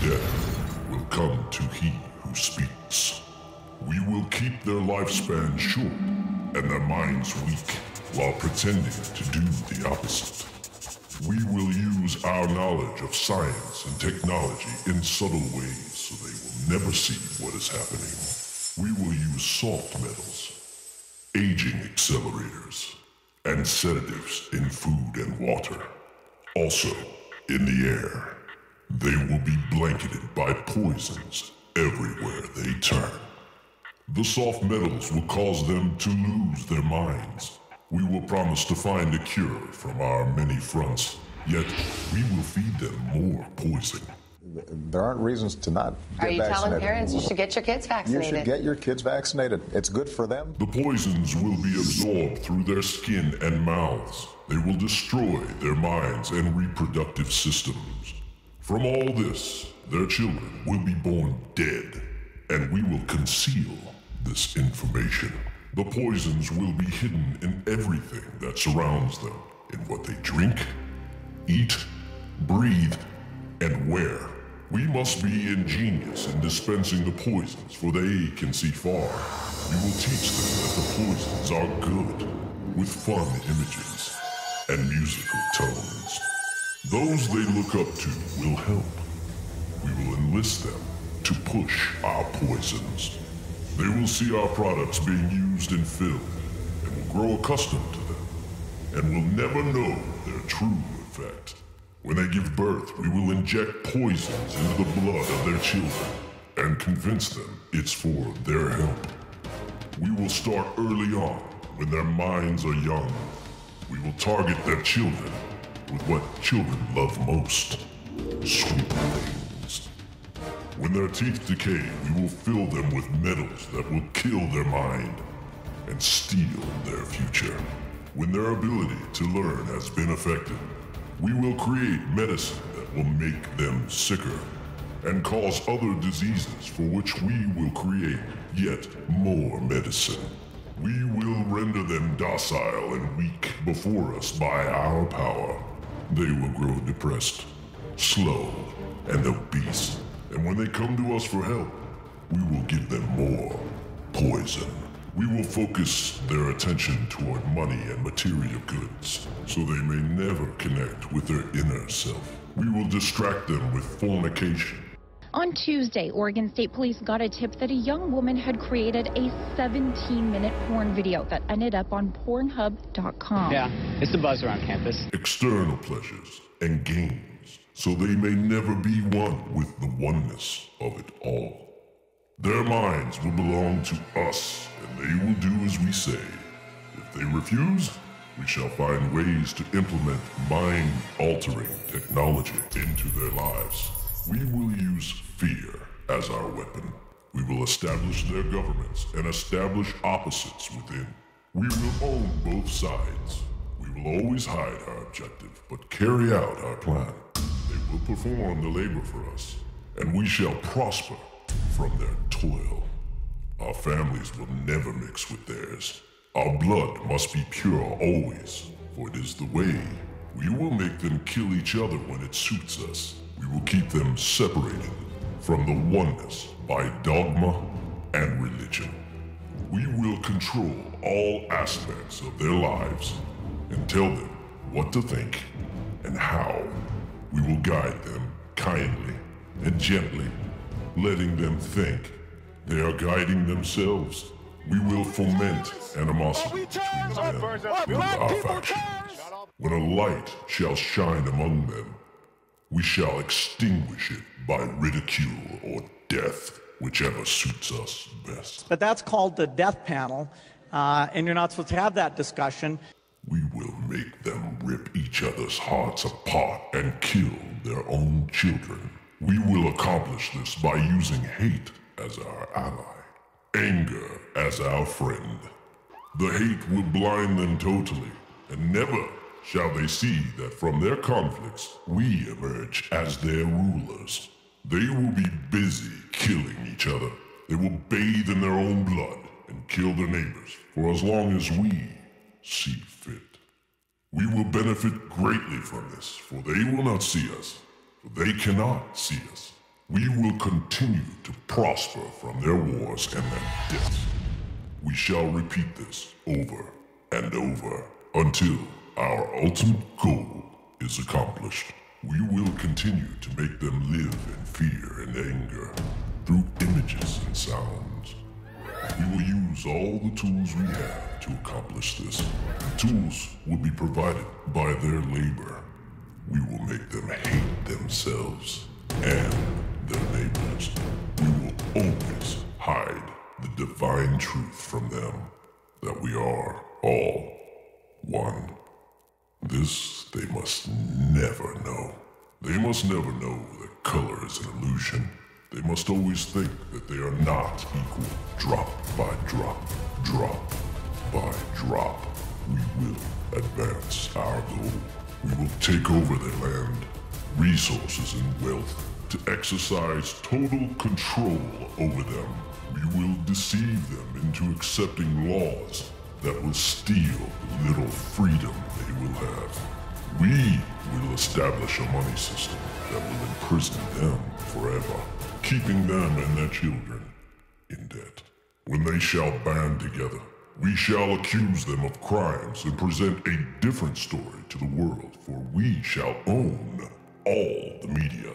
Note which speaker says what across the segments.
Speaker 1: death will come to he who speaks. We will keep their lifespan short and their minds weak while pretending to do the opposite. We will use our knowledge of science and technology in subtle ways so they will never see what is happening. We will use soft metals, aging accelerators, and sedatives in food and water. Also, in the air, they will be blanketed by poisons everywhere they turn. The soft metals will cause them to lose their minds. We will promise to find a cure from our many fronts, yet we will feed them more poison.
Speaker 2: There aren't reasons to not get
Speaker 3: Are you
Speaker 2: vaccinated.
Speaker 3: telling parents you should get your kids vaccinated?
Speaker 2: You should get your kids vaccinated. It's good for them.
Speaker 1: The poisons will be absorbed through their skin and mouths. They will destroy their minds and reproductive systems. From all this, their children will be born dead, and we will conceal this information. The poisons will be hidden in everything that surrounds them, in what they drink, eat, breathe, and wear. We must be ingenious in dispensing the poisons, for they can see far. We will teach them that the poisons are good, with fun images and musical tones. Those they look up to will help. We will enlist them to push our poisons. They will see our products being used in film and will grow accustomed to them and will never know their true effect. When they give birth, we will inject poisons into the blood of their children and convince them it's for their help. We will start early on when their minds are young. We will target their children with what children love most sweet things. When their teeth decay, we will fill them with metals that will kill their mind and steal their future. When their ability to learn has been affected, we will create medicine that will make them sicker and cause other diseases for which we will create yet more medicine. We will render them docile and weak before us by our power. They will grow depressed, slow, and obese. And when they come to us for help, we will give them more poison. We will focus their attention toward money and material goods, so they may never connect with their inner self. We will distract them with fornication.
Speaker 4: On Tuesday, Oregon State Police got a tip that a young woman had created a 17 minute porn video that ended up on Pornhub.com.
Speaker 5: Yeah, it's the buzz around campus.
Speaker 1: external pleasures and games, so they may never be one with the oneness of it all. Their minds will belong to us, and they will do as we say. If they refuse, we shall find ways to implement mind altering technology into their lives. We will use fear as our weapon. We will establish their governments and establish opposites within. We will own both sides. We will always hide our objective, but carry out our plan. They will perform the labor for us, and we shall prosper from their toil. Our families will never mix with theirs. Our blood must be pure always, for it is the way. We will make them kill each other when it suits us. We will keep them separated from the oneness by dogma and religion. We will control all aspects of their lives and tell them what to think and how. We will guide them kindly and gently, letting them think they are guiding themselves. We will foment animosity between them and our factions. When a light shall shine among them, we shall extinguish it by ridicule or death, whichever suits us best.
Speaker 6: But that's called the death panel, uh, and you're not supposed to have that discussion.
Speaker 1: We will make them rip each other's hearts apart and kill their own children. We will accomplish this by using hate as our ally, anger as our friend. The hate will blind them totally, and never shall they see that from their conflicts we emerge as their rulers. They will be busy killing each other. They will bathe in their own blood and kill their neighbors for as long as we see fit. We will benefit greatly from this, for they will not see us, for they cannot see us. We will continue to prosper from their wars and their deaths. We shall repeat this over and over until our ultimate goal is accomplished. We will continue to make them live in fear and anger through images and sounds. We will use all the tools we have to accomplish this. The tools will be provided by their labor. We will make them hate themselves and their neighbors. We will always hide the divine truth from them that we are all one. This they must never know. They must never know that color is an illusion. They must always think that they are not equal. Drop by drop, drop by drop, we will advance our goal. We will take over their land, resources, and wealth to exercise total control over them. We will deceive them into accepting laws that will steal the little freedom they will have. We will establish a money system that will imprison them forever, keeping them and their children in debt. When they shall band together, we shall accuse them of crimes and present a different story to the world, for we shall own all the media.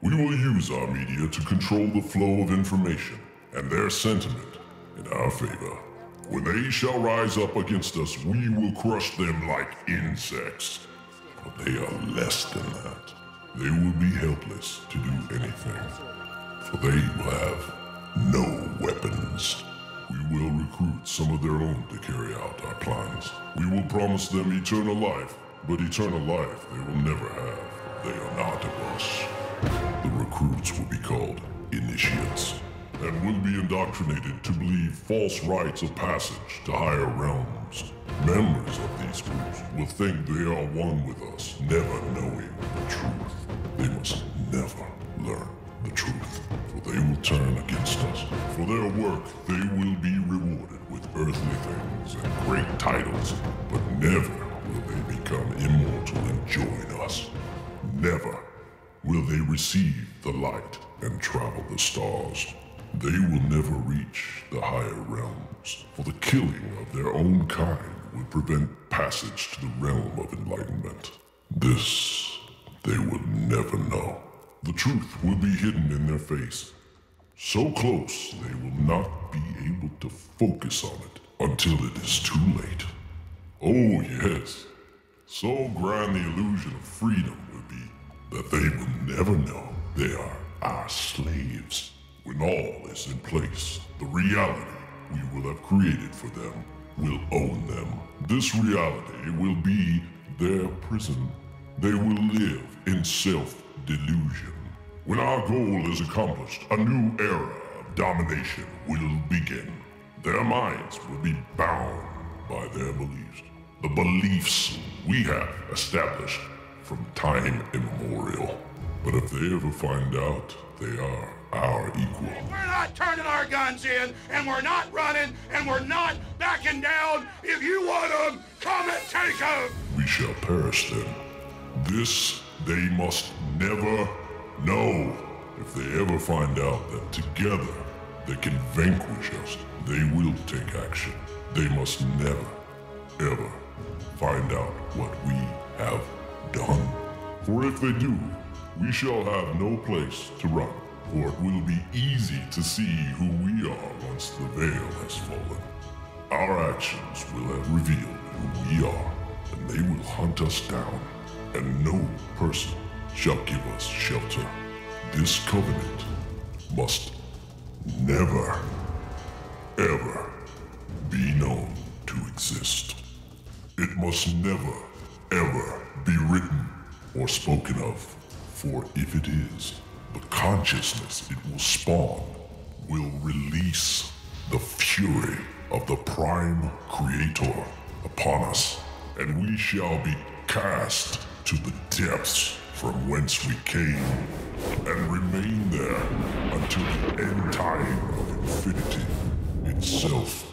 Speaker 1: We will use our media to control the flow of information and their sentiment in our favor. When they shall rise up against us, we will crush them like insects. But they are less than that. They will be helpless to do anything, for they will have no weapons. We will recruit some of their own to carry out our plans. We will promise them eternal life, but eternal life they will never have. They are not of us. Indoctrinated to believe false rites of passage to higher realms. Members of these groups will think they are one with us, never knowing the truth. They must never learn the truth, for they will turn against us. For their work, they will be rewarded with earthly things and great titles, but never will they become immortal and join us. Never will they receive the light and travel the stars. They will never reach the higher realms, for the killing of their own kind would prevent passage to the realm of enlightenment. This they will never know. The truth will be hidden in their face, so close they will not be able to focus on it until it is too late. Oh, yes. So grand the illusion of freedom will be that they will never know they are our slaves. When all is in place, the reality we will have created for them will own them. This reality will be their prison. They will live in self-delusion. When our goal is accomplished, a new era of domination will begin. Their minds will be bound by their beliefs. The beliefs we have established from time immemorial. But if they ever find out they are our equal.
Speaker 3: Not turning our guns in, and we're not running, and we're not backing down. If you want them, come and take them.
Speaker 1: We shall perish then. This they must never know. If they ever find out that together they can vanquish us, they will take action. They must never, ever find out what we have done. For if they do, we shall have no place to run for it will be easy to see who we are once the veil has fallen. Our actions will have revealed who we are, and they will hunt us down, and no person shall give us shelter. This covenant must never, ever be known to exist. It must never, ever be written or spoken of, for if it is, the consciousness it will spawn will release the fury of the Prime Creator upon us, and we shall be cast to the depths from whence we came, and remain there until the end time of infinity itself.